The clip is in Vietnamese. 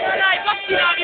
Dai, dai, dai,